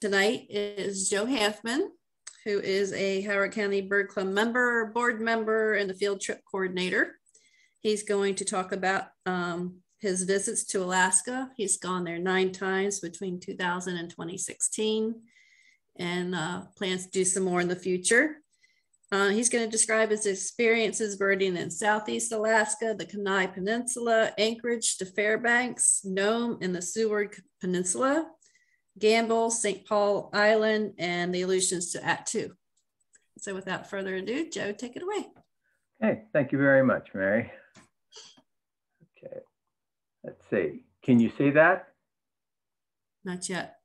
tonight is Joe Hanfman, who is a Howard County Bird Club member, board member, and the field trip coordinator. He's going to talk about um, his visits to Alaska. He's gone there nine times between 2000 and 2016 and uh, plans to do some more in the future. Uh, he's going to describe his experiences birding in Southeast Alaska, the Kenai Peninsula, Anchorage to Fairbanks, Nome, and the Seward Peninsula, Gambell, St. Paul Island, and the Aleutians to Attu. So without further ado, Joe, take it away. Okay, thank you very much, Mary. Okay, let's see. Can you see that? Not yet.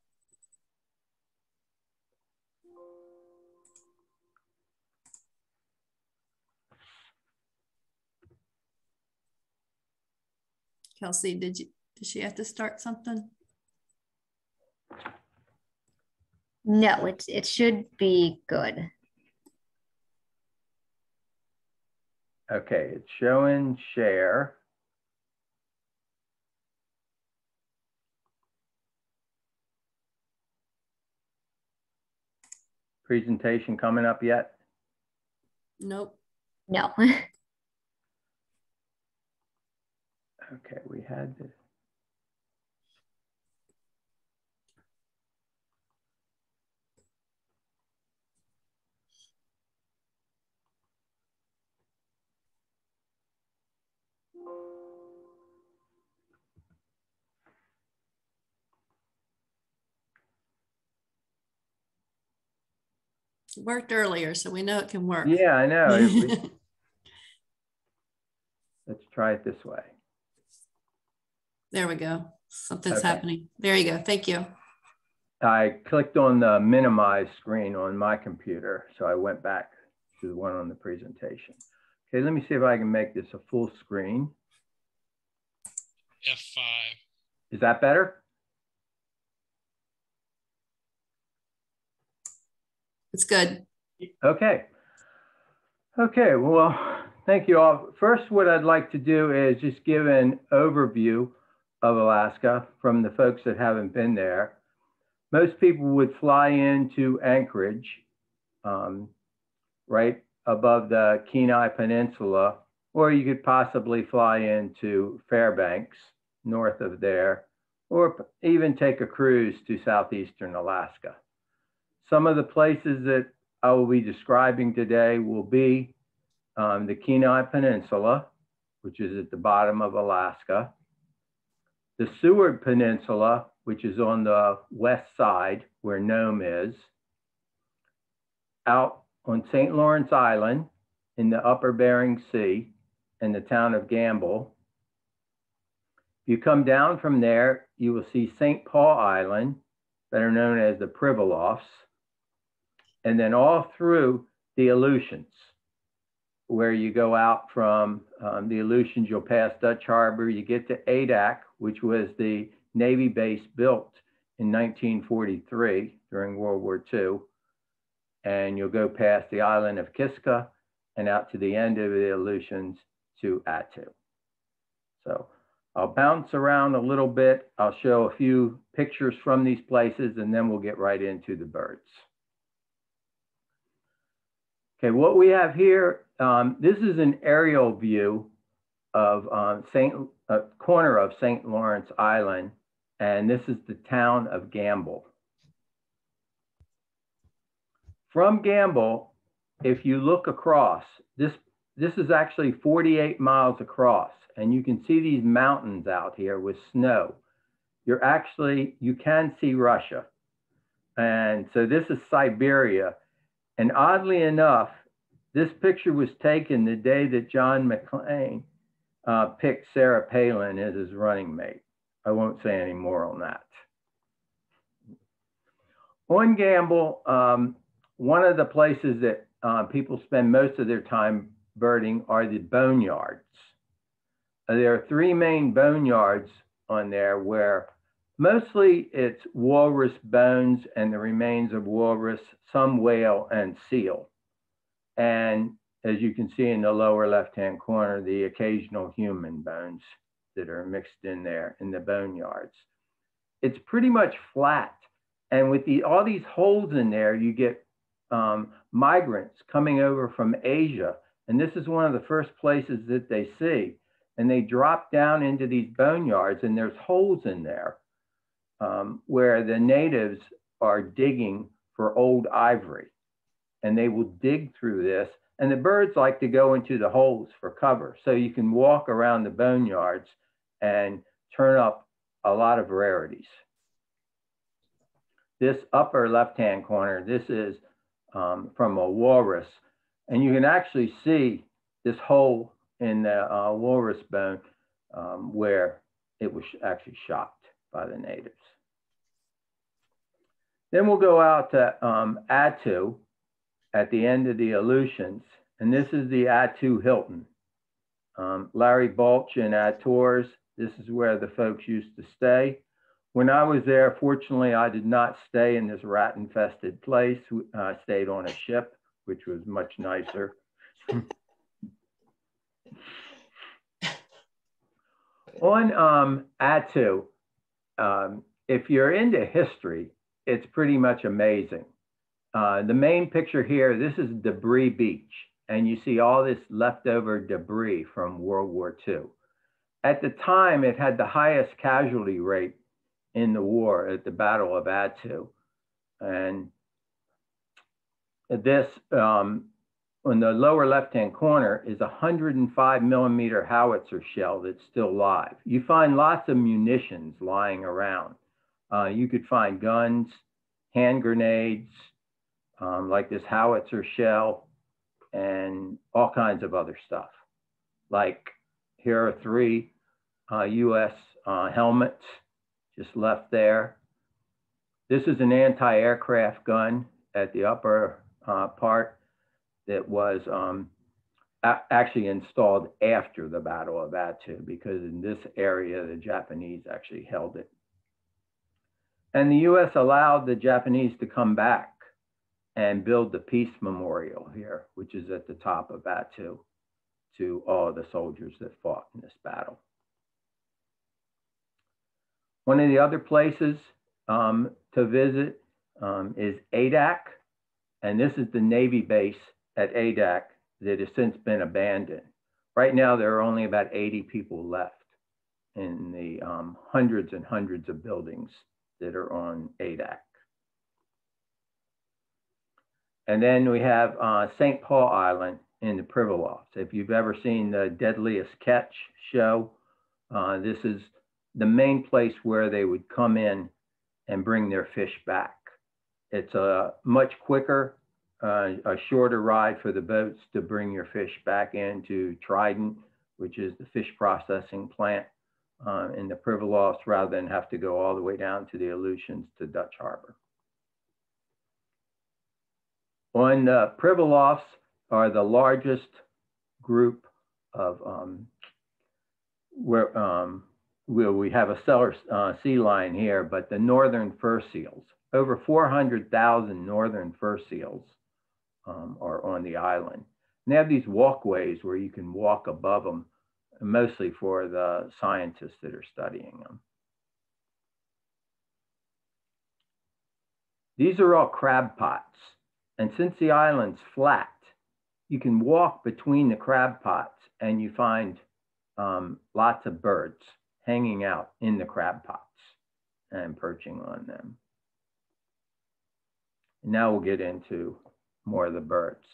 Kelsey, did you did she have to start something? No, it, it should be good. Okay, it's showing share. Presentation coming up yet? Nope. No. Okay, we had this. Worked earlier, so we know it can work. Yeah, I know. Let's try it this way. There we go. Something's Okay. happening. There you go. Thank you. I clicked on the minimize screen on my computer, so I went back to the one on the presentation. Okay, let me see if I can make this a full screen. F5. Is that better? It's good. Okay. Okay, well, thank you all. First, what I'd like to do is just give an overview of Alaska from the folks that haven't been there. Most people would fly into Anchorage, um, right above the Kenai Peninsula, or you could possibly fly into Fairbanks, north of there, or even take a cruise to southeastern Alaska. Some of the places that I will be describing today will be um, the Kenai Peninsula, which is at the bottom of Alaska, the Seward Peninsula, which is on the west side where Nome is, out on St. Lawrence Island in the upper Bering Sea in the town of Gambell. If you come down from there, you will see St. Paul Island, better known as the Pribilofs, and then all through the Aleutians, where you go out from um, the Aleutians, you'll pass Dutch Harbor, you get to Adak, which was the Navy base built in 1943 during World War II. And you'll go past the island of Kiska and out to the end of the Aleutians to Attu. So I'll bounce around a little bit. I'll show a few pictures from these places and then we'll get right into the birds. Okay, what we have here, um, this is an aerial view of um, St. A corner of St. Lawrence Island, and this is the town of Gambell. From Gambell, if you look across, this, this is actually 48 miles across, and you can see these mountains out here with snow. You're actually, you can see Russia. And so this is Siberia. And oddly enough, this picture was taken the day that John McCain uh, picked Sarah Palin as his running mate. I won't say any more on that. On Gambell, um, one of the places that uh, people spend most of their time birding are the boneyards. There are three main boneyards on there where mostly it's walrus bones and the remains of walrus, some whale and seal. And as you can see in the lower left-hand corner, the occasional human bones that are mixed in there in the boneyards. It's pretty much flat And with the, all these holes in there, you get um, migrants coming over from Asia. And this is one of the first places that they see. And they drop down into these boneyards and there's holes in there um, where the natives are digging for old ivory. And they will dig through this. And the birds like to go into the holes for cover. So you can walk around the boneyards and turn up a lot of rarities. This upper left-hand corner, this is um, from a walrus. And you can actually see this hole in the uh, walrus bone um, where it was actually shot by the natives. Then we'll go out to um, Attu at the end of the Aleutians. And this is the Attu Hilton. Um, Larry Balch and Attours, this is where the folks used to stay. When I was there, fortunately, I did not stay in this rat infested place. I stayed on a ship, which was much nicer. on um, Attu, um, if you're into history, it's pretty much amazing. Uh, the main picture here, this is Debris Beach, and you see all this leftover debris from World War II. At the time, it had the highest casualty rate in the war at the Battle of Attu. And this, um, on the lower left-hand corner, is a 105 millimeter howitzer shell that's still live. You find lots of munitions lying around. Uh, you could find guns, hand grenades, um, like this howitzer shell, and all kinds of other stuff. Like here are three uh, US uh, helmets just left there. This is an anti-aircraft gun at the upper uh, part that was um, actually installed after the Battle of Attu because in this area, the Japanese actually held it. And the US allowed the Japanese to come back and build the Peace Memorial here, which is at the top of Attu to all the soldiers that fought in this battle. One of the other places um, to visit um, is Adak, and this is the Navy base at Adak that has since been abandoned. Right now, there are only about 80 people left in the um, hundreds and hundreds of buildings that are on Adak. And then we have uh, St. Paul Island in the Pribilofs. If you've ever seen the Deadliest Catch show, uh, this is the main place where they would come in and bring their fish back. It's a much quicker, uh, a shorter ride for the boats to bring your fish back into Trident, which is the fish processing plant uh, in the Pribilofs, rather than have to go all the way down to the Aleutians to Dutch Harbor. On the Pribilofs are the largest group of um, where um, well, we have a Steller uh, sea lion here, but the northern fur seals, over 400,000 northern fur seals um, are on the island. And they have these walkways where you can walk above them, mostly for the scientists that are studying them. These are all crab pots. And since the island's flat, you can walk between the crab pots and you find um, lots of birds hanging out in the crab pots and perching on them. Now we'll get into more of the birds.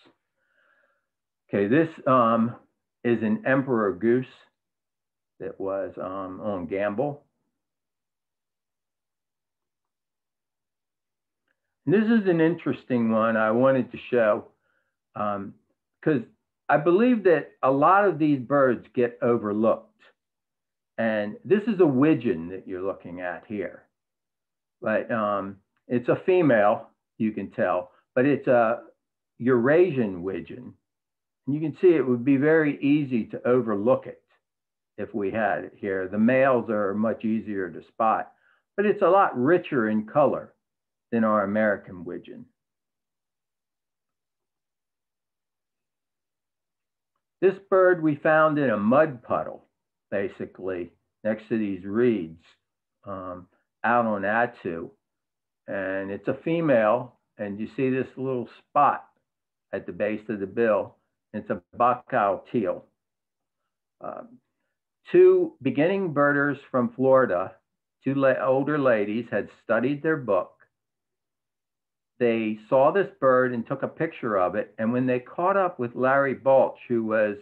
Okay, this um, is an emperor goose that was um, on Gambell. this is an interesting one I wanted to show because um, I believe that a lot of these birds get overlooked. And this is a widgeon that you're looking at here. But um, it's a female, you can tell, but it's a Eurasian widgeon. And you can see it would be very easy to overlook it if we had it here. The males are much easier to spot, but it's a lot richer in color than our American widgeon. This bird we found in a mud puddle basically next to these reeds um, out on Attu. and it's a female, and you see this little spot at the base of the bill. It's a Baikal teal. Um, two beginning birders from Florida, two la older ladies, had studied their book. They saw this bird and took a picture of it. And when they caught up with Larry Balch, who was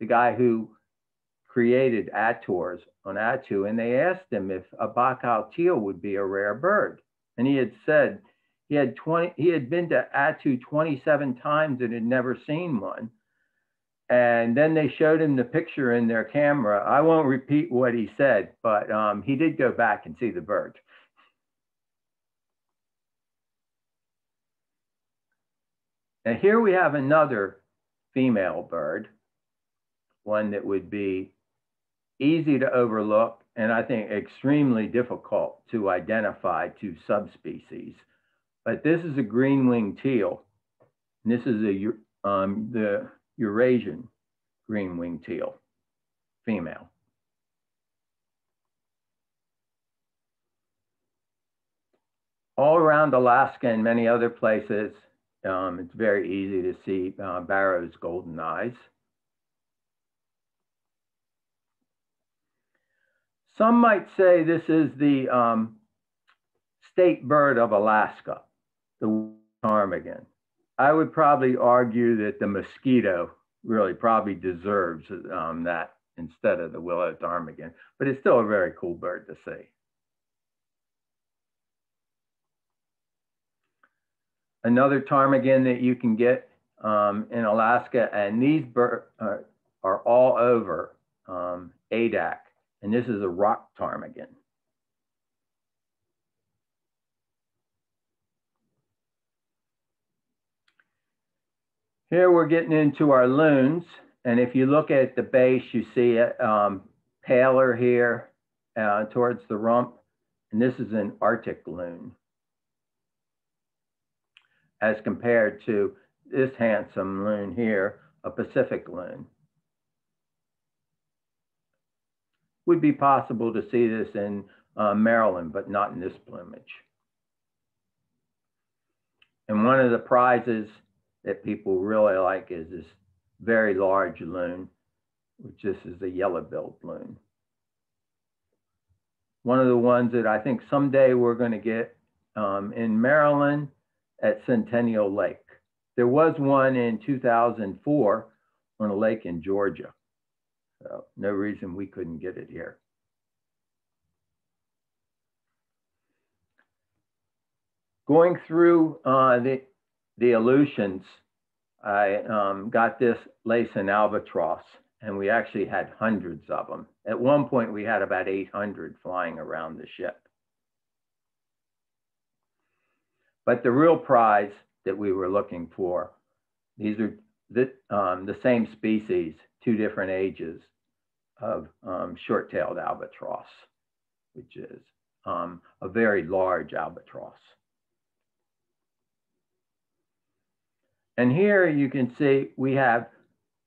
the guy who created Attours on Attu, and they asked him if a Baikal teal would be a rare bird. And he had said he had 20, he had been to Attu 27 times and had never seen one. And then they showed him the picture in their camera. I won't repeat what he said, but um, he did go back and see the bird. And here we have another female bird, one that would be easy to overlook and I think extremely difficult to identify two subspecies. But this is a green-winged teal. And this is a, um, the Eurasian green-winged teal, female. All around Alaska and many other places, um, it's very easy to see uh, Barrow's golden eyes. Some might say this is the um, state bird of Alaska, the ptarmigan. I would probably argue that the mosquito really probably deserves um, that instead of the willow ptarmigan, but it's still a very cool bird to see. Another ptarmigan that you can get um, in Alaska, and these birds uh, are all over um, Adak and this is a rock ptarmigan. Here we're getting into our loons. And if you look at the base, you see it um, paler here uh, towards the rump. And this is an Arctic loon as compared to this handsome loon here, a Pacific loon. would be possible to see this in uh, Maryland, but not in this plumage. And one of the prizes that people really like is this very large loon, which this is a yellow-billed loon. One of the ones that I think someday we're going to get um, in Maryland at Centennial Lake. There was one in 2004 on a lake in Georgia. So no reason we couldn't get it here. Going through uh, the, the Aleutians, I um, got this Laysan albatross, and we actually had hundreds of them. At one point, we had about 800 flying around the ship. But the real prize that we were looking for, these are the, um, the same species, two different ages, of um, short-tailed albatross, which is um, a very large albatross. And here you can see we have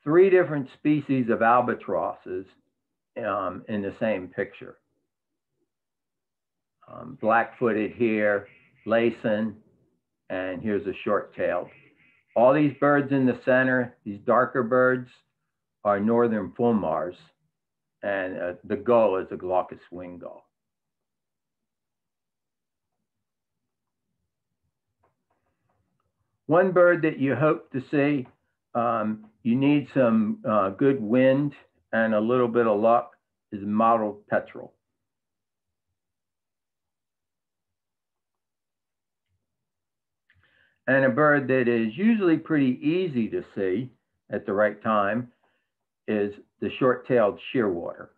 three different species of albatrosses um, in the same picture. Um, black-footed here, Laysan, and here's a short-tailed. All these birds in the center, these darker birds, are northern fulmars and uh, the gull is a glaucous wing gull. One bird that you hope to see, um, you need some uh, good wind and a little bit of luck, is mottled petrel. And a bird that is usually pretty easy to see at the right time is the short-tailed shearwater.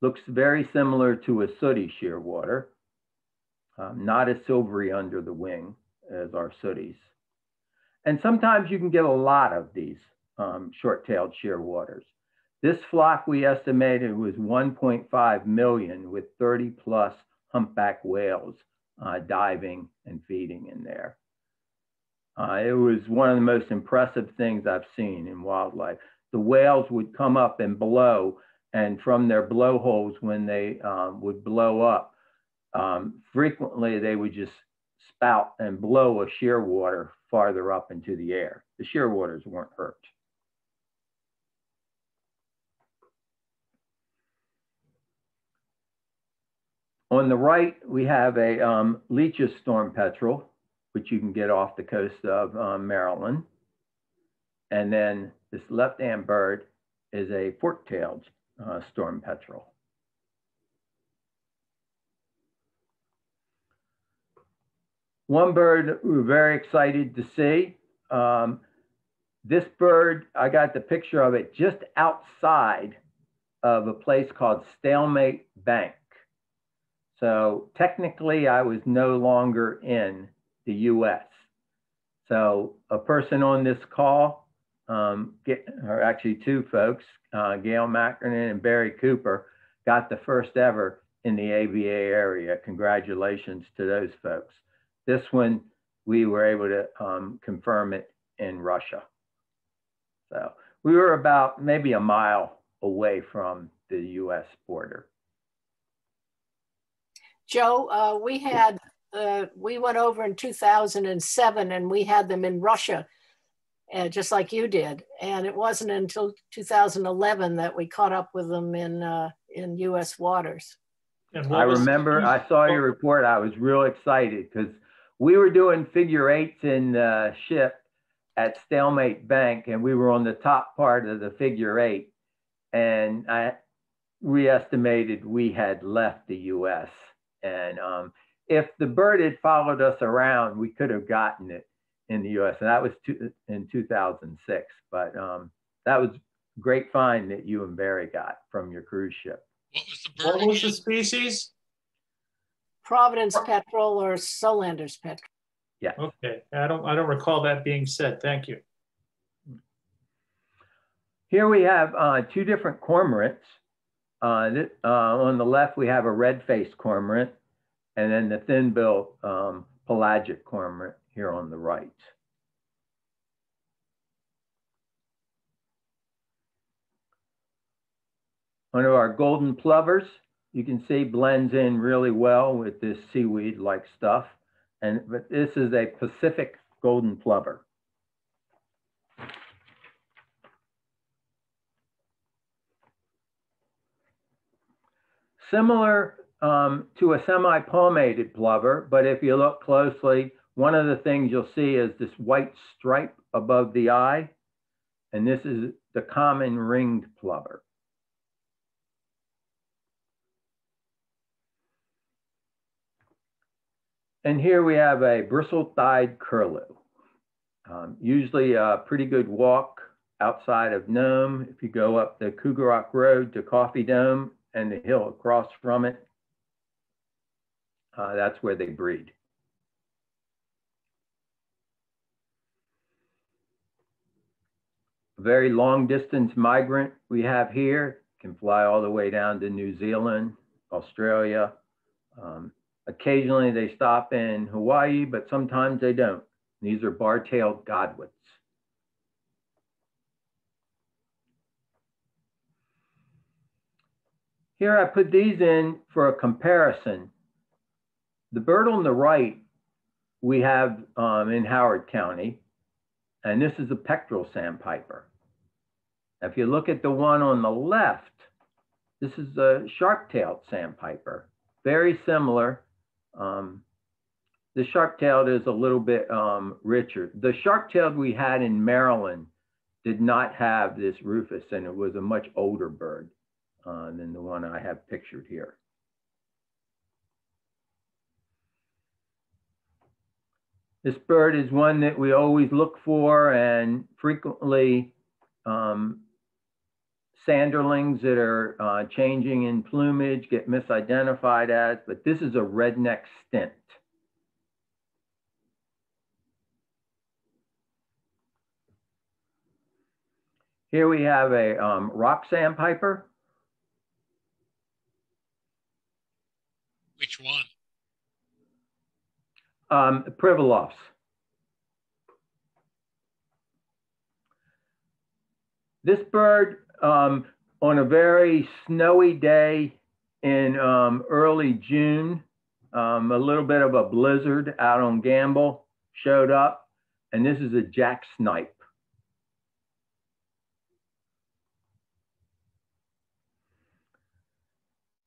Looks very similar to a sooty shearwater, um, not as silvery under the wing as our sooties. And sometimes you can get a lot of these um, short-tailed shearwaters. This flock we estimated was 1.5 million with 30 plus humpback whales uh, diving and feeding in there. Uh, it was one of the most impressive things I've seen in wildlife the whales would come up and blow, and from their blowholes, when they um, would blow up, um, frequently they would just spout and blow a shearwater farther up into the air. The shearwaters weren't hurt. On the right, we have a um, storm petrel, which you can get off the coast of um, Maryland. And then this left-hand bird is a fork-tailed uh, storm petrel. One bird we were very excited to see. Um, this bird, I got the picture of it just outside of a place called Stalemate Bank. So technically, I was no longer in the US. So a person on this call, um, get, or actually two folks, uh, Gail Mackiernan and Barry Cooper, got the first ever in the ABA area. Congratulations to those folks. This one, we were able to um, confirm it in Russia. So we were about maybe a mile away from the US border. Joe, uh, we had, uh, we went over in 2007 and we had them in Russia, uh, just like you did. And it wasn't until 2011 that we caught up with them in, uh, in US waters. I remember, I saw your report. I was real excited because we were doing figure eights in the ship at Stalemate Bank and we were on the top part of the figure eight. And I, we estimated we had left the US. And um, if the bird had followed us around, we could have gotten it in the US. And that was two, in 2006. But um, that was a great find that you and Barry got from your cruise ship. What was the bird What was the again? species? Providence petrel or Solander's petrel. Yeah. Okay, I don't, I don't recall that being said. Thank you. Here we have uh, two different cormorants. Uh, th- uh, on the left, we have a red-faced cormorant, and then the thin-billed um, pelagic cormorant here on the right. One of our golden plovers, you can see blends in really well with this seaweed-like stuff. And but this is a Pacific golden plover. similar um, to a semi-palmated plover, but if you look closely, one of the things you'll see is this white stripe above the eye, and this is the common ringed plover. And here we have a bristle-thighed curlew. Um, usually a pretty good walk outside of Nome. If you go up the Kougarok Road to Coffee Dome, and the hill across from it. Uh, that's where they breed. Very long distance migrant we have here can fly all the way down to New Zealand, Australia. Um, occasionally they stop in Hawaii, but sometimes they don't. These are bar-tailed godwits. Here I put these in for a comparison. The bird on the right we have um, in Howard County, and this is a pectoral sandpiper. If you look at the one on the left, this is a sharp-tailed sandpiper, very similar. Um, the sharp-tailed is a little bit um, richer. The sharp-tailed we had in Maryland did not have this rufous, and it was a much older bird uh, than the one I have pictured here. This bird is one that we always look for and frequently um, sanderlings that are uh, changing in plumage get misidentified as, but this is a redneck stint. Here we have a um, rock sandpiper. Which one? Um. This bird, um, on a very snowy day in um, early June, um, a little bit of a blizzard out on Gambell showed up, and this is a jack snipe.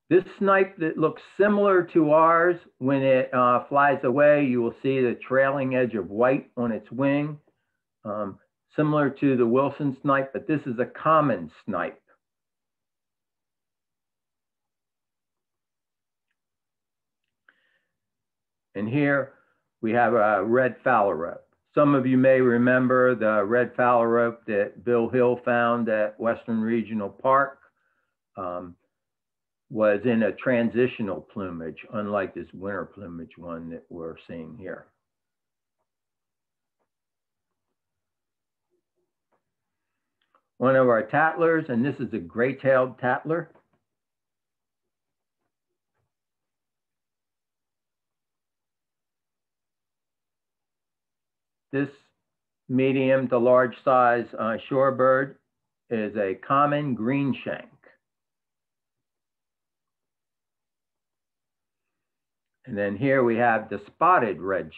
This snipe that looks similar to ours, when it uh, flies away, you will see the trailing edge of white on its wing, um, similar to the Wilson snipe, but this is a common snipe. And here we have a red phalarope. Some of you may remember the red phalarope that Bill Hill found at Western Regional Park um, was in a transitional plumage, unlike this winter plumage one that we're seeing here. One of our tattlers, and this is a gray-tailed tattler. This medium to large size uh, shorebird is a common greenshank. And then here we have the spotted red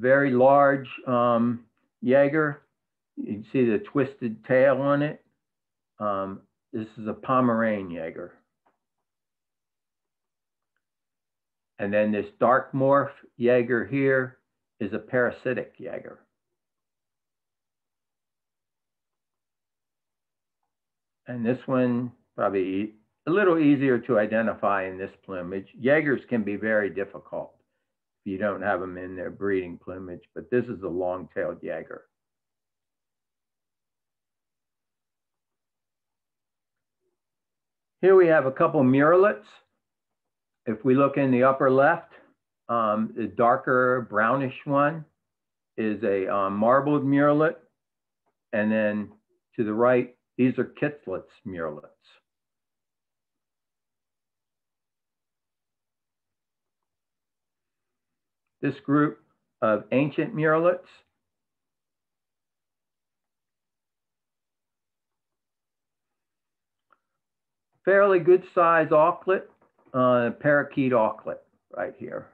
Very large um, Jaeger. You can see the twisted tail on it. Um, this is a Pomeranian Jaeger. And then this dark morph Jaeger here is a parasitic Jaeger. And this one probably a little easier to identify in this plumage. Jaegers can be very difficult if you don't have them in their breeding plumage, but this is a long-tailed Jaeger. Here we have a couple murrelets. If we look in the upper left, um, the darker brownish one is a um, marbled murrelet. And then to the right, these are Kittlitz's murrelets. This group of ancient murrelets fairly good size auklet, uh, parakeet auklet right here.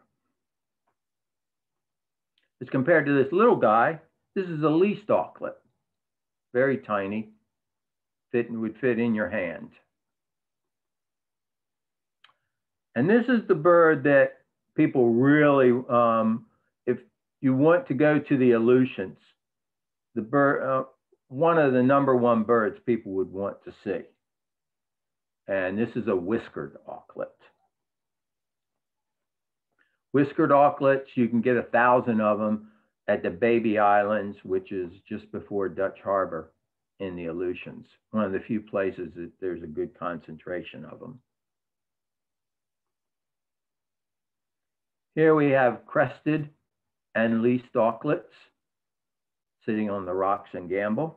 As compared to this little guy, this is a least auklet, very tiny, fit and would fit in your hand. And this is the bird that people really, um, if you want to go to the Aleutians, the bird, uh, one of the number one birds people would want to see. And this is a whiskered auklet. Whiskered auklets, you can get a thousand of them at the Baby Islands, which is just before Dutch Harbor in the Aleutians. One of the few places that there's a good concentration of them. Here we have crested and least auklets sitting on the rocks and Gambell.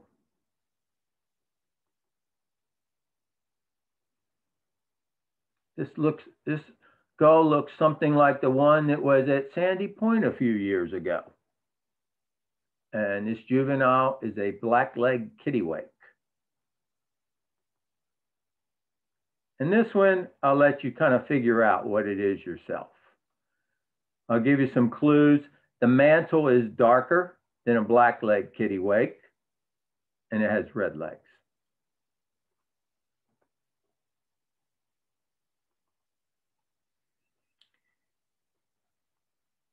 This looks, this gull looks something like the one that was at Sandy Point a few years ago. And this juvenile is a black-leg kittiwake. And this one, I'll let you kind of figure out what it is yourself. I'll give you some clues. The mantle is darker than a black-leg kittiwake, and it has red legs.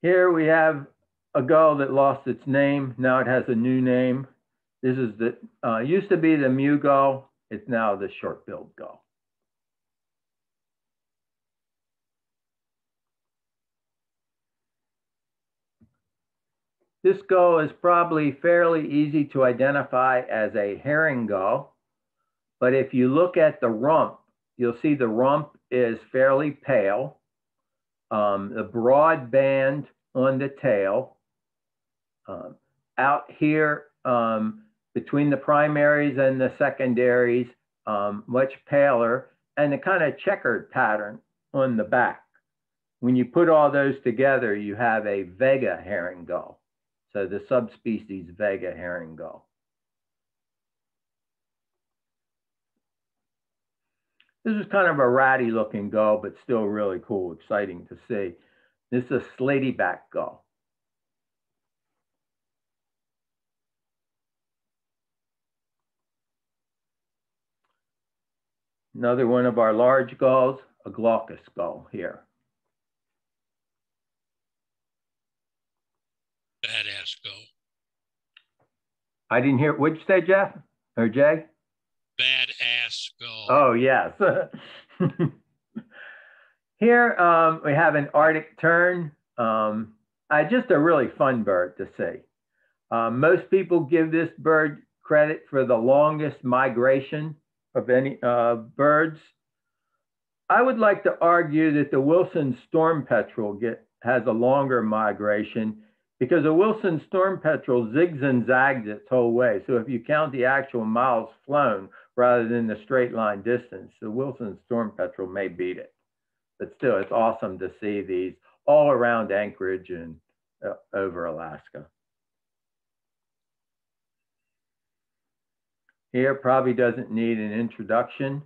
Here we have a gull that lost its name. Now it has a new name. This is the, uh, used to be the mew gull. It's now the short-billed gull. This gull is probably fairly easy to identify as a herring gull. But if you look at the rump, you'll see the rump is fairly pale. Um, the broad band on the tail. Um, out here um, between the primaries and the secondaries, um, much paler, and the kind of checkered pattern on the back. When you put all those together, you have a Vega herring gull. So the subspecies Vega herring gull. This is kind of a ratty looking gull, but still really cool, exciting to see. This is a slatyback gull. Another one of our large gulls, a glaucous gull here. Go. I didn't hear, what'd you say, Jeff? Or Jay? Badass go. Oh, yes. Here um, we have an Arctic tern. Um, uh, just a really fun bird to see. Um, most people give this bird credit for the longest migration of any uh, birds. I would like to argue that the Wilson storm petrel get, has a longer migration because a Wilson storm petrel zigs and zags its whole way. So if you count the actual miles flown rather than the straight line distance, the Wilson storm petrel may beat it. But still, it's awesome to see these all around Anchorage and uh, over Alaska. Here probably doesn't need an introduction.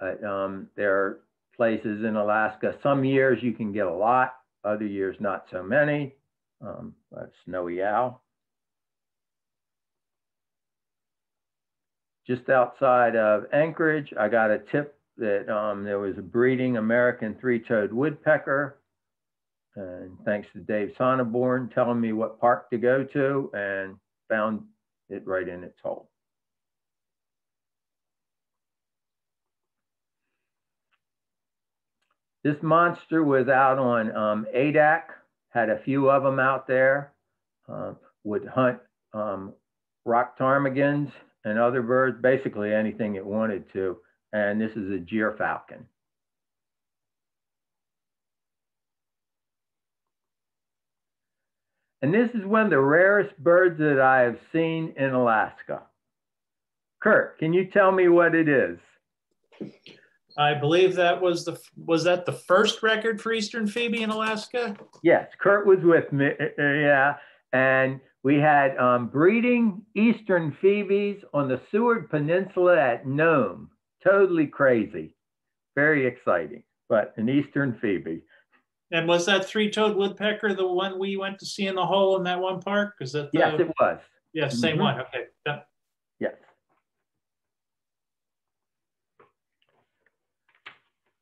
Uh, um, there are places in Alaska, some years you can get a lot, other years not so many. Um, that's snowy owl. Just outside of Anchorage, I got a tip that um, there was a breeding American three-toed woodpecker. And thanks to Dave Sonneborn telling me what park to go to and found it right in its hole. This monster was out on um, Adak, had a few of them out there, uh, would hunt um, rock ptarmigans and other birds, basically anything it wanted to. And this is a gyrfalcon. And this is one of the rarest birds that I have seen in Alaska. Kurt, can you tell me what it is? I believe that was the, was that the first record for Eastern Phoebe in Alaska? Yes, Kurt was with me. uh, Yeah. And we had um, breeding Eastern Phoebes on the Seward Peninsula at Nome. Totally crazy. Very exciting, but an Eastern Phoebe. And was that three-toed woodpecker the one we went to see in the hole in that one park? Is that? the- Yes, it was. Yeah, same Mhm. one, okay. Yes.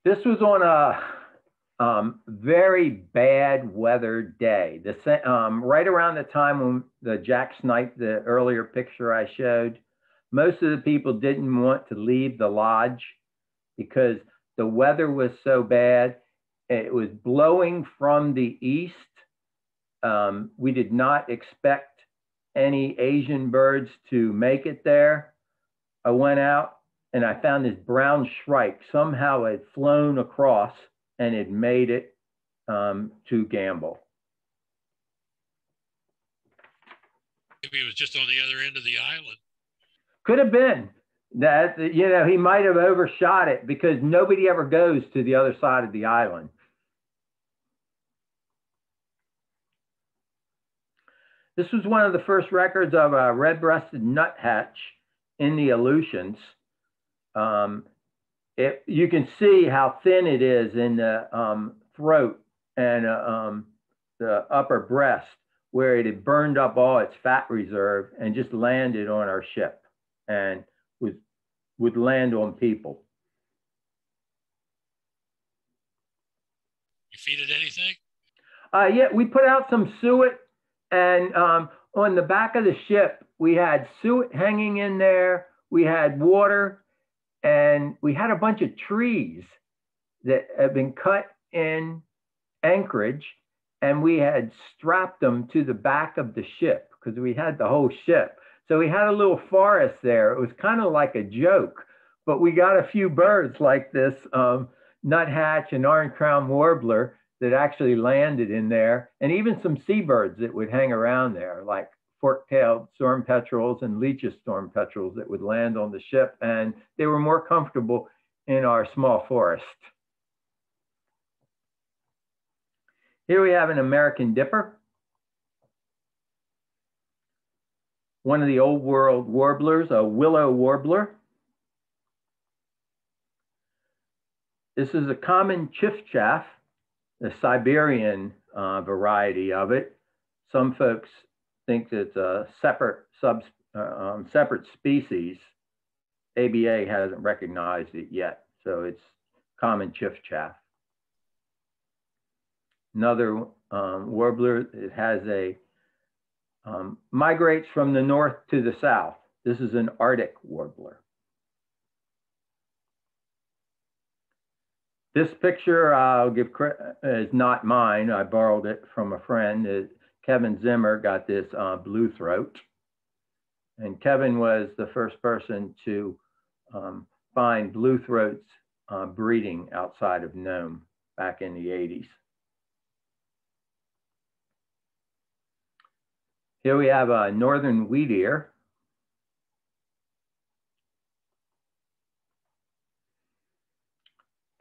This was on a um, very bad weather day. The um, right around the time when the Jack Snipe, the earlier picture I showed, most of the people didn't want to leave the lodge because the weather was so bad. It was blowing from the east. Um, we did not expect any Asian birds to make it there. I went out and I found this brown shrike. Somehow it had flown across and it made it um, to Gambell. Maybe it was just on the other end of the island. Could have been that, you know, he might have overshot it because nobody ever goes to the other side of the island. This was one of the first records of a red-breasted nuthatch in the Aleutians. Um, it, you can see how thin it is in the um, throat and uh, um, the upper breast where it had burned up all its fat reserve and just landed on our ship and would, would land on people. You feed it anything? Uh, yeah, we put out some suet and um, on the back of the ship, we had suet hanging in there. We had water and we had a bunch of trees that had been cut in Anchorage and we had strapped them to the back of the ship because we had the whole ship. So we had a little forest there. It was kind of like a joke, but we got a few birds like this um, nuthatch and orange crown warbler that actually landed in there, and even some seabirds that would hang around there, like fork-tailed storm petrels and Leach's storm petrels that would land on the ship, and they were more comfortable in our small forest. Here we have an American dipper. One of the old world warblers, a willow warbler. This is a common chiffchaff, the Siberian uh, variety of it. Some folks think it's a separate sub, uh, um, separate species. ABA hasn't recognized it yet, so it's common chiffchaff. Another um, warbler, it has a, um, migrates from the north to the south. This is an Arctic warbler. This picture I'll give is not mine. I borrowed it from a friend. Uh, Kevin Zimmer got this uh, bluethroat. And Kevin was the first person to um, find bluethroats uh, breeding outside of Nome back in the 80s. Here we have a northern wheatear.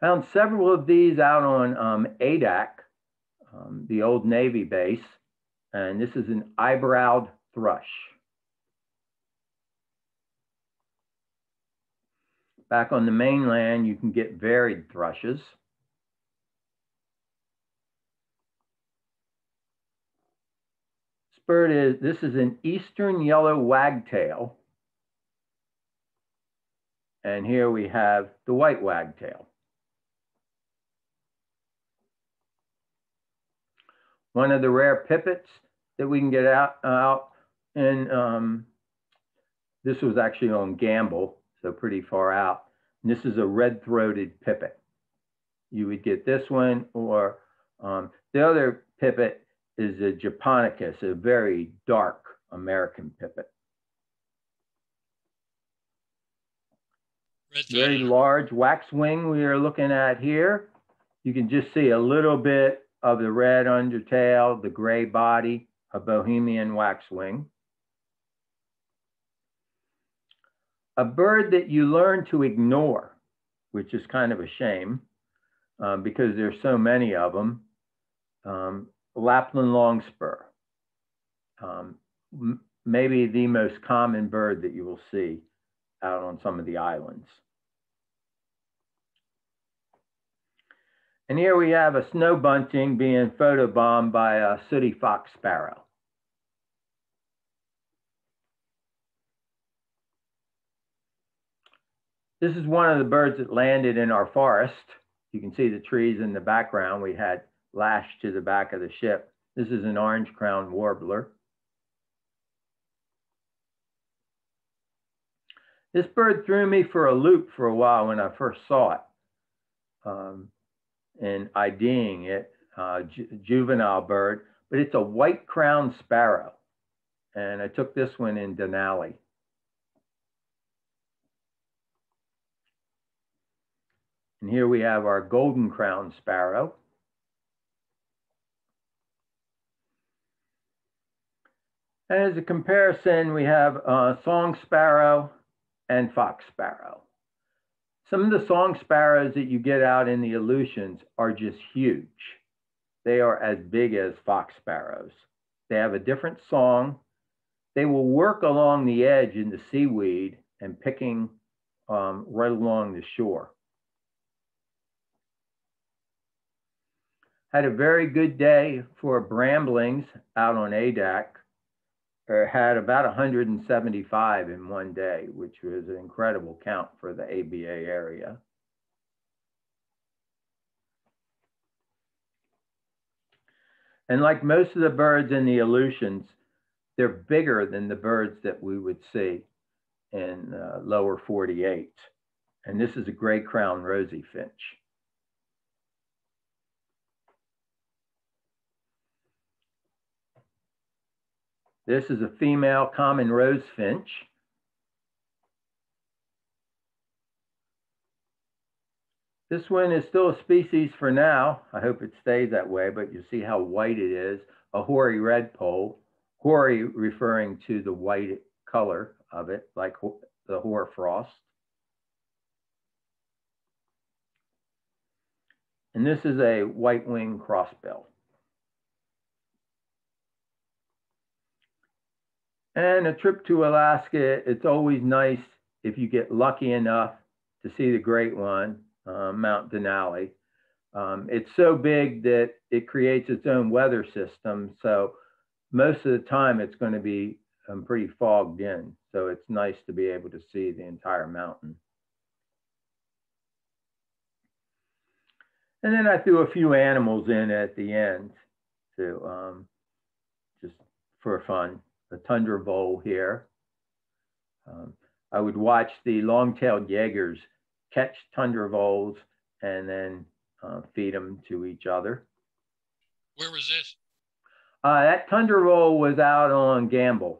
Found several of these out on um, Adak, um, the old Navy base, and this is an eyebrowed thrush. Back on the mainland, you can get varied thrushes. Is, this is an eastern yellow wagtail. And here we have the white wagtail. One of the rare pipits that we can get out, out and um, this was actually on Gambell, so pretty far out. And this is a red-throated pipit. You would get this one, or um, the other pipit is a Japonicus, a very dark American pipit. Very large waxwing we are looking at here. You can just see a little bit of the red undertail, the gray body, a Bohemian waxwing. A bird that you learn to ignore, which is kind of a shame um, because there's so many of them. Um, Lapland longspur, um, maybe the most common bird that you will see out on some of the islands. And here we have a snow bunting being photobombed by a sooty fox sparrow. This is one of the birds that landed in our forest. You can see the trees in the background we had lashed to the back of the ship. This is an orange crowned warbler. This bird threw me for a loop for a while when I first saw it. Um, and IDing it, uh, ju juvenile bird, but it's a white crowned sparrow. And I took this one in Denali. And here we have our golden crowned sparrow. And as a comparison, we have uh, song sparrow and fox sparrow. Some of the song sparrows that you get out in the Aleutians are just huge. They are as big as fox sparrows. They have a different song. They will work along the edge in the seaweed and picking um, right along the shore. Had a very good day for bramblings out on Adak or had about 175 in one day, which was an incredible count for the ABA area. And like most of the birds in the Aleutians, they're bigger than the birds that we would see in uh, lower 48. And this is a gray crown rosy finch. This is a female common rose finch. This one is still a species for now. I hope it stays that way, but you see how white it is. A hoary redpoll, hoary referring to the white color of it, like the hoarfrost. And this is a white-winged crossbill. And a trip to Alaska, it's always nice if you get lucky enough to see the great one uh, Mount Denali. Um, it's so big that it creates its own weather system. So most of the time it's going to be um, pretty fogged in. So it's nice to be able to see the entire mountain. And then I threw a few animals in at the end to um, just for fun. The tundra vole here. Um, I would watch the long-tailed Jaegers catch tundra voles and then uh, feed them to each other. Where was this? Uh, that tundra vole was out on Gambell,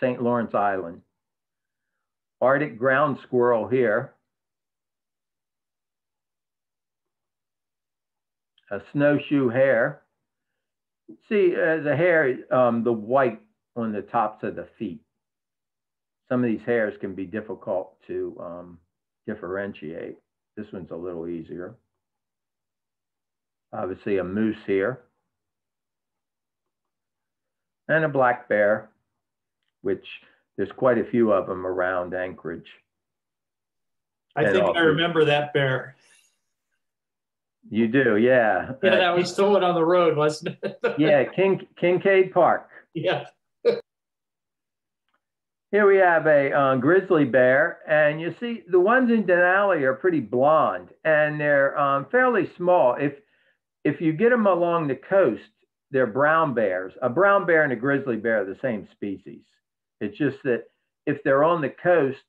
St. Lawrence Island. Arctic ground squirrel here. A snowshoe hare. See, uh, the hair, um, the white on the tops of the feet. Some of these hairs can be difficult to um, differentiate. This one's a little easier. Obviously a moose here. And a black bear, which there's quite a few of them around Anchorage. I think I remember that bear. You do, yeah. Yeah, Uh, that was stolen on the road, wasn't it? Yeah, King, Kincaid Park. Yeah. Here we have a uh, grizzly bear, and you see the ones in Denali are pretty blonde, and they're um, fairly small. If if you get them along the coast, they're brown bears. A brown bear and a grizzly bear are the same species. It's just that if they're on the coast,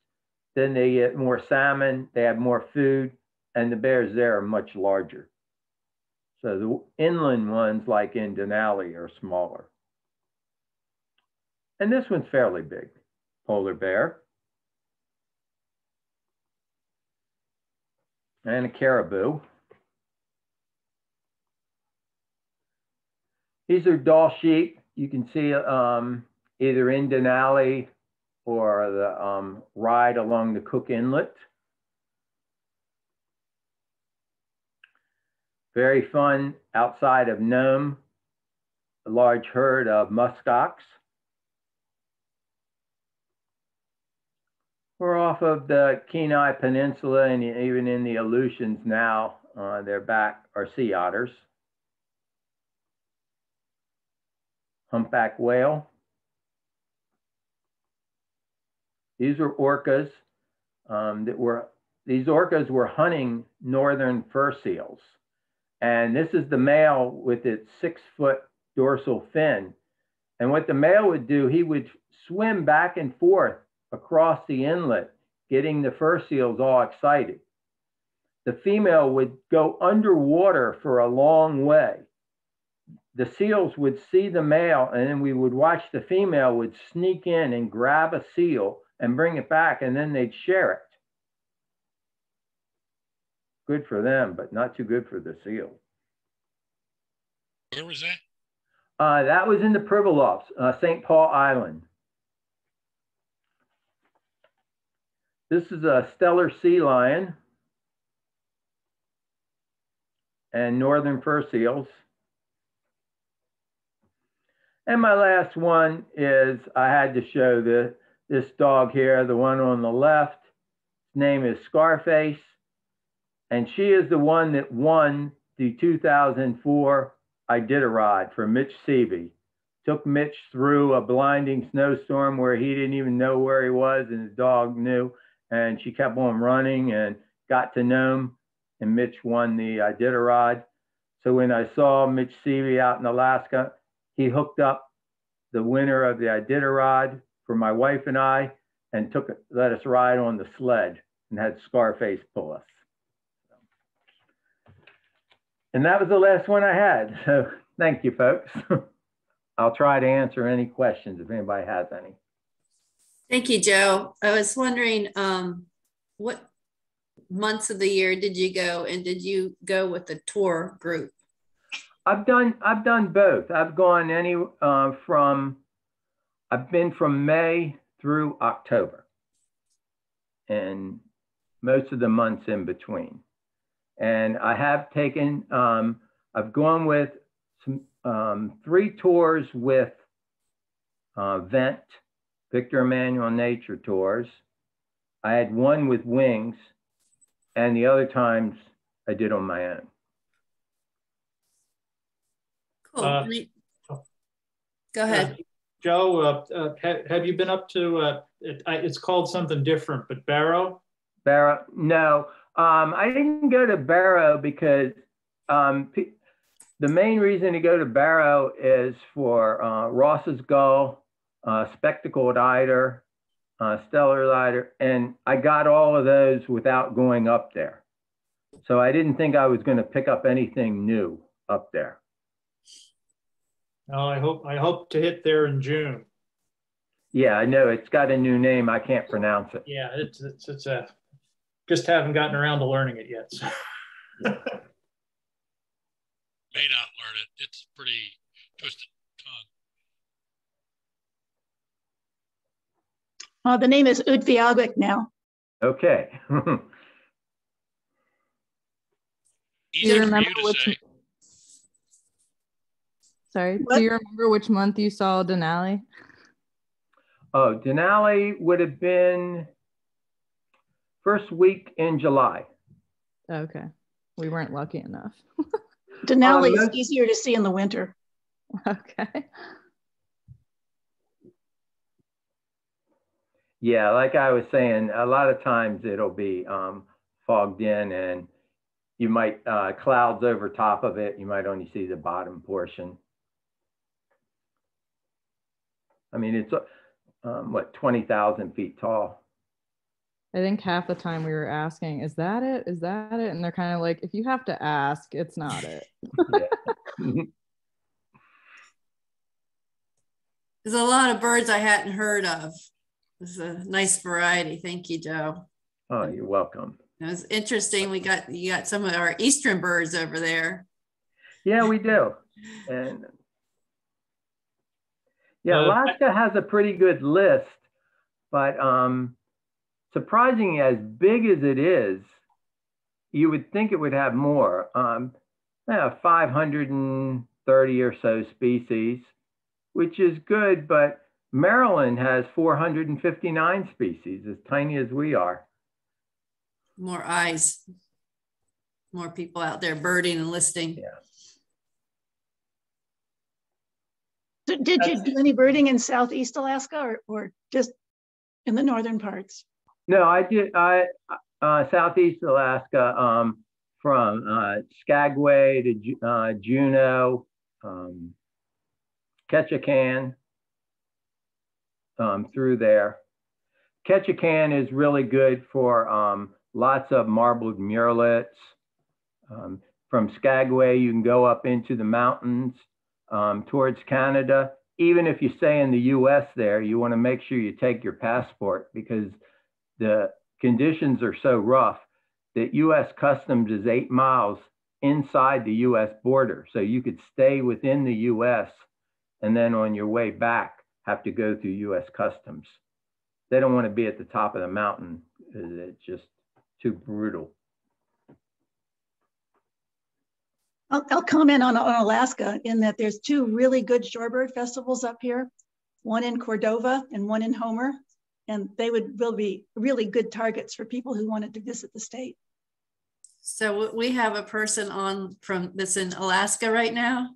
then they get more salmon, they have more food, and the bears there are much larger. So the inland ones, like in Denali, are smaller. And this one's fairly big polar bear, and a caribou. These are Dall sheep. You can see um, either in Denali or the um, ride along the Cook Inlet. Very fun outside of Nome, a large herd of muskox. We're off of the Kenai Peninsula and even in the Aleutians now, uh, they're back, are sea otters. Humpback whale. These are orcas um, that were, these orcas were hunting northern fur seals. And this is the male with its six foot dorsal fin. And what the male would do, he would swim back and forth across the inlet, getting the fur seals all excited. The female would go underwater for a long way. The seals would see the male, and then we would watch the female would sneak in and grab a seal and bring it back, and then they'd share it. Good for them, but not too good for the seal. Where was that? Uh, that was in the Pribilofs, uh, St. Paul Island. This is a Steller sea lion and northern fur seals. And my last one is I had to show the, this dog here, the one on the left. His name is Scarface. And she is the one that won the 2004 Iditarod for Mitch Seavey. Took Mitch through a blinding snowstorm where he didn't even know where he was and his dog knew. And she kept on running and got to Nome and Mitch won the Iditarod. So when I saw Mitch Seavey out in Alaska, he hooked up the winner of the Iditarod for my wife and I and took let us ride on the sled and had Scarface pull us. And that was the last one I had. So thank you, folks. I'll try to answer any questions if anybody has any. Thank you, Joe. I was wondering, um, what months of the year did you go and did you go with the tour group? I've done I've done both. I've gone any uh, from I've been from May through October, and most of the months in between. And I have taken um, I've gone with some um, three tours with uh, Vent Victor Emanuel Nature Tours. I had one with Wings, and the other times I did on my own. Cool. Uh, Any- Go ahead. Joe, uh, uh, ha- have you been up to, uh, it, I- it's called something different, but Barrow? Barrow, no, um, I didn't go to Barrow because um, the main reason to go to Barrow is for uh, Ross's gull, uh, spectacled eider, uh, Steller eider, and I got all of those without going up there. So I didn't think I was going to pick up anything new up there. No, I hope, I hope to hit there in June. Yeah, I know it's got a new name. I can't pronounce it. Yeah, it's, it's, it's a, just haven't gotten around to learning it yet. so. May not learn it. It's pretty twisted tongue. Uh, the name is Utqiagvik now. Okay. Easy you remember to which- say. Sorry, What? do you remember which month you saw Denali? oh, Denali would have been first week in July. Okay, we weren't lucky enough. Denali is easier to see in the winter. Okay. Yeah, like I was saying, a lot of times it'll be um, fogged in and you might, uh, clouds over top of it. You might only see the bottom portion. I mean, it's, uh, um, what, 20,000 feet tall. I think half the time we were asking, is that it? Is that it? And they're kind of like, if you have to ask, it's not it. There's a lot of birds I hadn't heard of. It's a nice variety. Thank you, Joe. Oh, you're welcome. It was interesting. We got, you got some of our eastern birds over there. Yeah, we do. And yeah, Uh, Alaska has a pretty good list, but um, surprising as big as it is, you would think it would have more. Um, yeah, 530 or so species, which is good, but Maryland has 459 species, as tiny as we are. More eyes. More people out there birding and listing. Yeah. So Did you do any birding in southeast Alaska or, or just in the northern parts? No, I did. I uh, southeast Alaska, um, from uh, Skagway to uh, Juneau, um, Ketchikan, um, through there. Ketchikan is really good for um, lots of marbled murrelets. Um, from Skagway, you can go up into the mountains um, towards Canada. Even if you stay in the US there, you want to make sure you take your passport because the conditions are so rough that US Customs is eight miles inside the US border. So you could stay within the US and then on your way back have to go through US Customs. They don't want to be at the top of the mountain. It's just too brutal. I'll, I'll comment on, on Alaska in that there's two really good shorebird festivals up here, one in Cordova and one in Homer. And they would will be really good targets for people who wanted to visit the state. So we have a person on from that's in Alaska right now.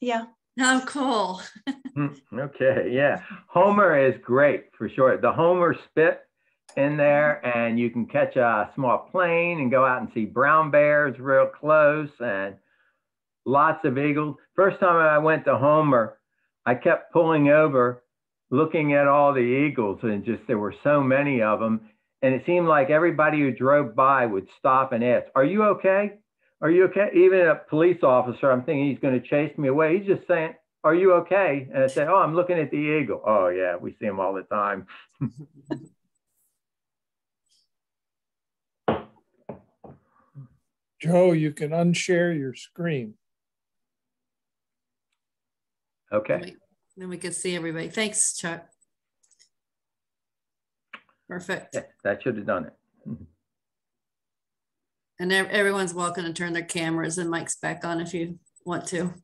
Yeah, Oh, cool. Hmm, Okay, yeah. Homer is great for sure. The Homer spit in there and you can catch a small plane and go out and see brown bears real close and lots of eagles. First time I went to Homer, I kept pulling over looking at all the eagles and just there were so many of them and it seemed like everybody who drove by would stop and ask, "Are you okay? Are you okay?" Even a police officer, I'm thinking he's going to chase me away. He's just saying, are you okay? And I said, oh, I'm looking at the eagle. Oh yeah, we see them all the time. Joe, you can unshare your screen. Okay. Then we could see everybody. Thanks, Chuck. Perfect. Yeah, that should have done it. Mm-hmm. And everyone's welcome to turn their cameras and mics back on if you want to.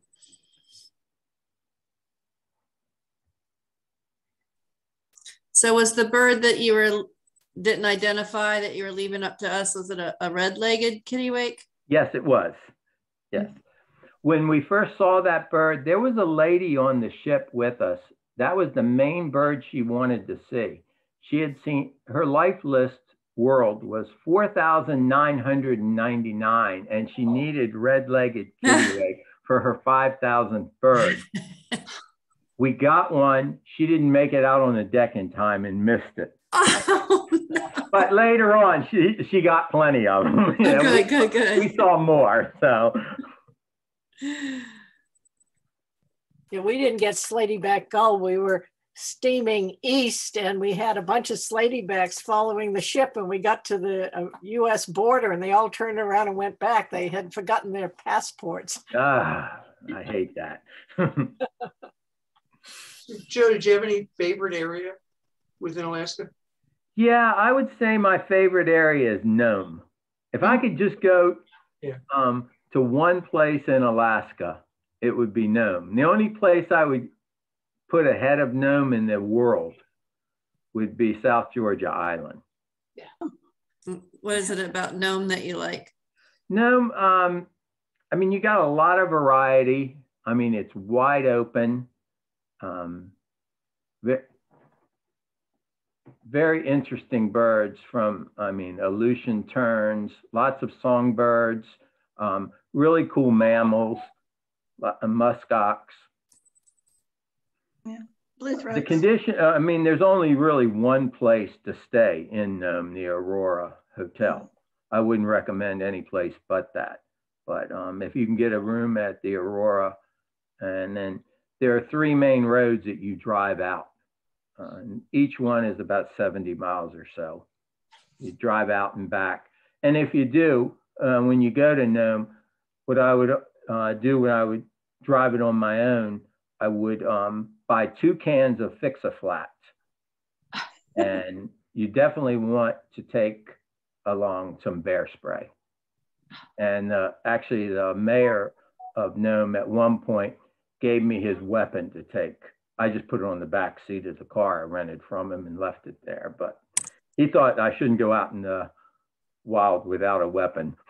So was the bird that you were didn't identify that you were leaving up to us. Was it a, a red-legged kittiwake? Yes, it was. Yes. Mm-hmm. When we first saw that bird, there was a lady on the ship with us. That was the main bird she wanted to see. She had seen her life list world was 4,999 and she needed red-legged kittiwake for her 5,000th bird. We got one. She didn't make it out on the deck in time and missed it. Oh, no. But later on, she she got plenty of them. You know, we- good, good, we saw more. So Yeah, we didn't get Slatyback Gull. We were steaming east and we had a bunch of Slatybacks following the ship and we got to the uh, US border and they all turned around and went back. They had forgotten their passports. ah, I hate that. Joe, did you have any favorite area within Alaska? yeah, I would say my favorite area is Nome. If I could just go Yeah. um, to one place in Alaska, it would be Nome. The only place I would put ahead of Nome in the world would be South Georgia Island. Yeah. What is it about Nome that you like? Nome, um, I mean, you got a lot of variety. I mean, it's wide open. Um, very interesting birds from, I mean, Aleutian terns, lots of songbirds, um, really cool mammals, uh, muskox. Blue The condition, uh, I mean, there's only really one place to stay in um, the Aurora Hotel. I wouldn't recommend any place but that. But um, if you can get a room at the Aurora, and then there are three main roads that you drive out. Uh, and each one is about 70 miles or so. You drive out and back. And if you do, uh, when you go to Nome, what I would uh, do when I would drive it on my own, I would um, buy two cans of Fix-A-Flat. and you definitely want to take along some bear spray. And uh, actually, the mayor of Nome at one point gave me his weapon to take. I just put it on the back seat of the car I rented from him and left it there. But he thought I shouldn't go out in the wild without a weapon.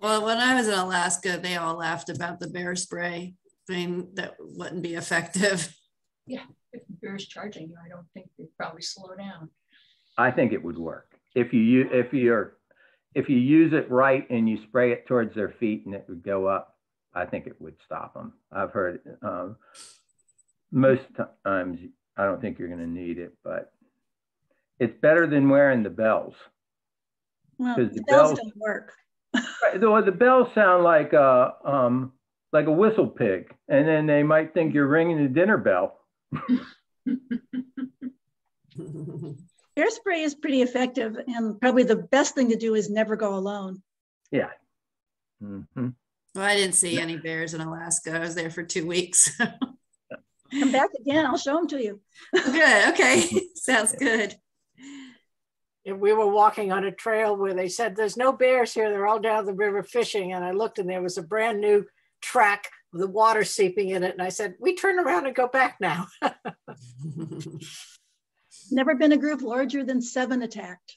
Well, when I was in Alaska, they all laughed about the bear spray. I mean, that wouldn't be effective. Yeah, if the bear's charging you, I don't think they'd probably slow down. I think it would work if you if you're if you use it right and you spray it towards their feet and it would go up. I think it would stop them. I've heard um, most times I don't think you're going to need it, but it's better than wearing the bells. Well, 'cause the the bells bells- don't work. Right, The, the bells sound like a um, like a whistle pig, and then they might think you're ringing the dinner bell. Bear spray is pretty effective and probably the best thing to do is never go alone. Yeah. Mhm. Well, I didn't see any bears in Alaska. I was there for two weeks. Come back again, I'll show them to you. good. Okay. Sounds good. And we were walking on a trail where they said, there's no bears here. They're all down the river fishing. And I looked and there was a brand new track with the water seeping in it. And I said, we turn around and go back now. Never been a group larger than seven attacked.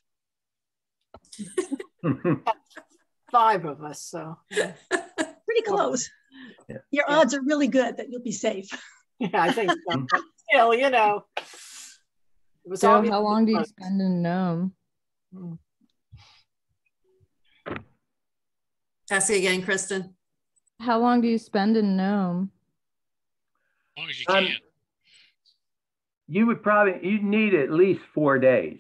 Five of us. So Pretty close. Yeah. Your Yeah. odds are really good that you'll be safe. yeah, I think so. Still, you know. It was So how long do you spend in Nome? Ask it again, Kristen. How long do you spend in Nome? As long as you Um, can. you would probably you need at least four days.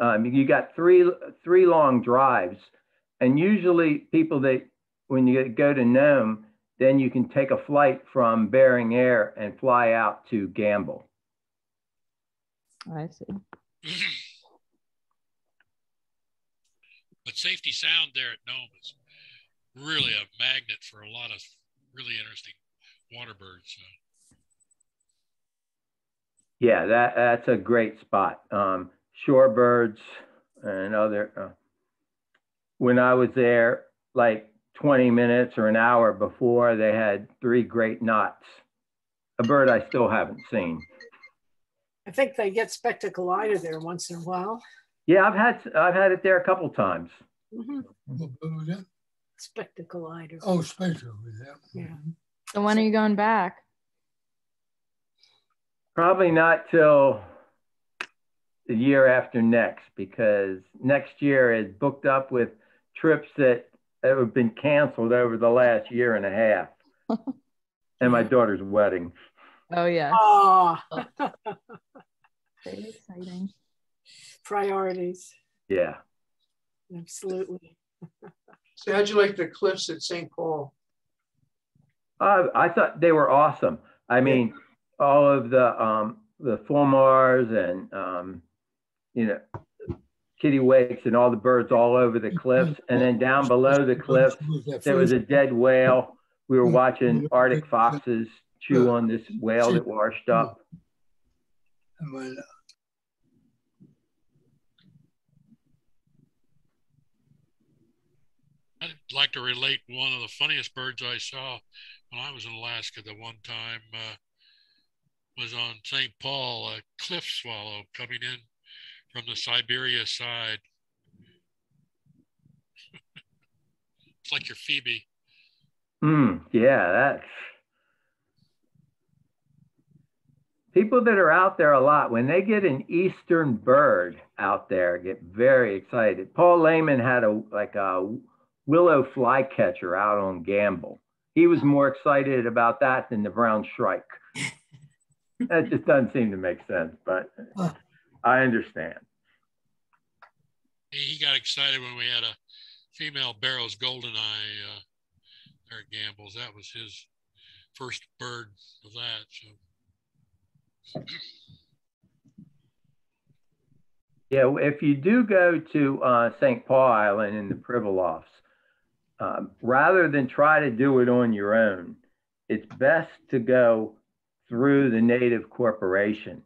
Um, you got three three long drives, and usually people that when you go to Nome, then you can take a flight from Bering Air and fly out to Gambell. I see. But Safety Sound there at Nome is really a magnet for a lot of really interesting water birds. So. Yeah, that that's a great spot. Um, shorebirds and other. Uh, when I was there, like 20 minutes or an hour before, they had three great knots. A bird I still haven't seen. I think they get spectacle eider there once in a while. Yeah, I've had I've had it there a couple times. Mhm. What was that? Spectacle items. Oh, spectral, yeah. Yeah. So when are you going back? Probably not till the year after next because next year is booked up with trips that have been canceled over the last year and a half. and my daughter's wedding. Oh yeah. Oh, Very exciting. priorities. Yeah. Absolutely. So how'd you like the cliffs at St. Paul? Uh, I thought they were awesome. I mean, all of the um, the fulmars and um, you know kittiwakes and all the birds all over the cliffs, and then down below the cliffs there was a dead whale. We were watching Arctic foxes chew on this whale that washed up. And when, I'd like to relate one of the funniest birds I saw when I was in Alaska the one time uh, was on St. Paul, a cliff swallow coming in from the Siberia side. it's like your Phoebe. Hmm. Yeah, that's people that are out there a lot. When they get an eastern bird out there, get very excited. Paul Lehman had a like a willow flycatcher out on Gambell. He was more excited about that than the brown shrike. that just doesn't seem to make sense, but I understand. He, he got excited when we had a female Barrow's goldeneye uh, there at Gambell's. That was his first bird of that. So Yeah, if you do go to uh, St. Paul Island in the Pribilofs, um, rather than try to do it on your own, it's best to go through the native corporation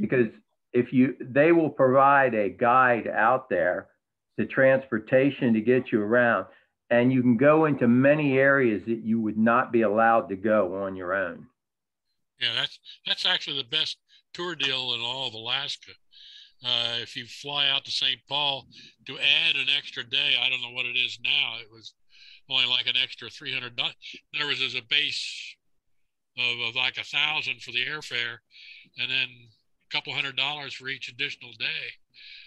because if you they will provide a guide out there, the transportation to get you around, and you can go into many areas that you would not be allowed to go on your own. yeah, that's that's actually the best tour deal in all of Alaska. Uh, if you fly out to St. Paul to add an extra day, I don't know what it is now. It was only like an extra three hundred dollars. In other words, there's a base of, of like a thousand for the airfare, and then a couple hundred dollars for each additional day.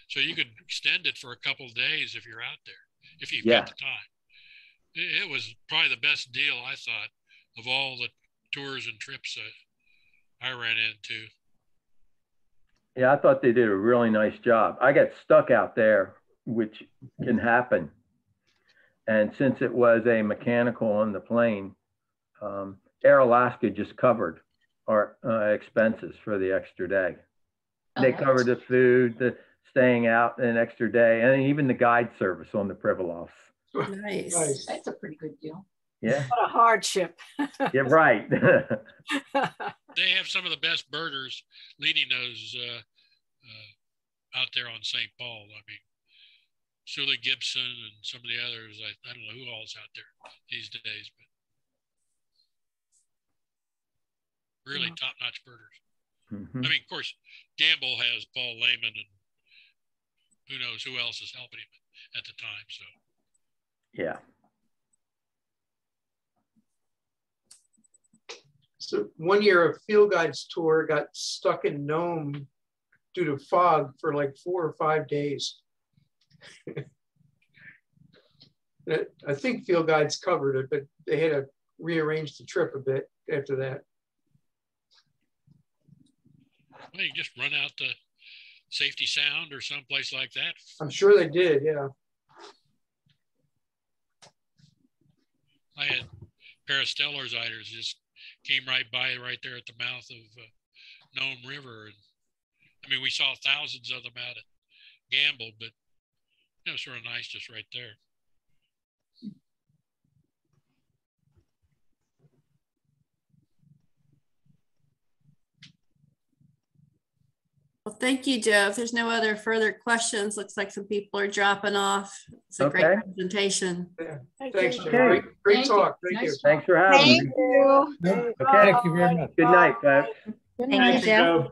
So you could extend it for a couple of days if you're out there, if you've Yeah. got the time. It, it was probably the best deal I thought of all the tours and trips that I ran into. Yeah, I thought they did a really nice job. I got stuck out there, which can happen. And since it was a mechanical on the plane, um, Air Alaska just covered our uh, expenses for the extra day. They Oh, covered the food, the staying out an extra day, and even the guide service on the Pribilofs. Nice. Nice. That's a pretty good deal. Yeah, What a hardship. you're right. They have some of the best birders leading those uh, uh, out there on St. Paul. I mean, Sula Gibson and some of the others. I, I don't know who all's out there these days, but really top-notch birders. Mhm. I mean, of course, Gambell has Paul Lehman and who knows who else is helping him at the time. So Yeah. So one year a field guides tour got stuck in Nome due to fog for like four or five days. I think field guides covered it, but they had to rearrange the trip a bit after that. well, you just run out the Safety Sound or someplace like that. I'm sure they did, yeah. I had a pair of Steller's eiders just came right by right there at the mouth of uh, Nome River. And I mean, we saw thousands of them out at Gambell, but you know, sort of nice just right there. Well, thank you, Joe. If there's no other further questions, looks like some people are dropping off. It's a great Okay. presentation. Thanks, Jim. Okay. Great, great Thank you. talk. Thank you. Nice Thanks for having me. Thank you. Okay. Thank you very much. Good night, folks. Thank you, Joe.